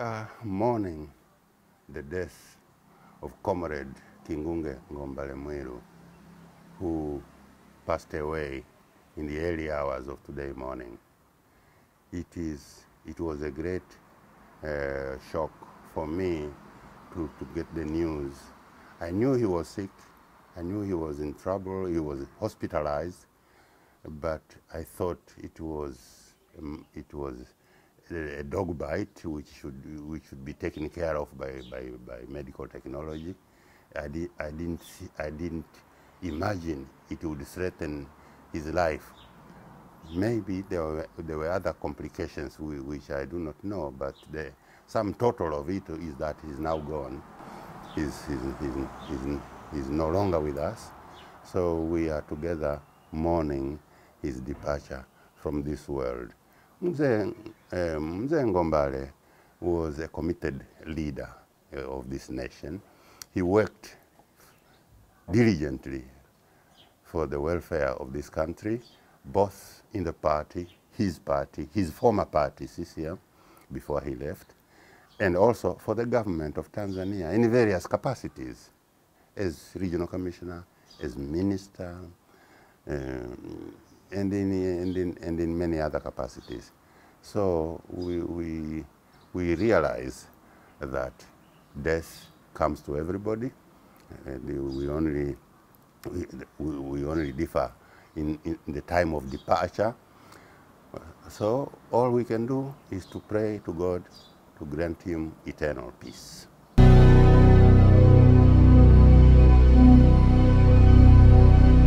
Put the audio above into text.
are mourning the death of Comrade Kingunge Ngombale Mwiru, who passed away in the early hours of today morning. It, is, it was a great uh, shock for me to, to get the news. I knew he was sick. I knew he was in trouble. He was hospitalized. But I thought it was, um, it was a dog bite which should, which should be taken care of by, by, by medical technology. I, di I, didn't see, I didn't imagine it would threaten his life. Maybe there were, there were other complications which I do not know, but the sum total of it is that he's now gone. He's, he's, he's, he's, he's no longer with us. So we are together mourning his departure from this world. Mzee, um, Mzee Ngombale was a committed leader uh, of this nation. He worked diligently for the welfare of this country, both in the party, his party, his former party, CCM, before he left, and also for the government of Tanzania in various capacities, as regional commissioner, as minister, um, and, in, and, in, and in many other capacities. So we, we, we realize that death comes to everybody. And we only, we, we only differ in, in the time of departure. So all we can do is to pray to God to grant him eternal peace.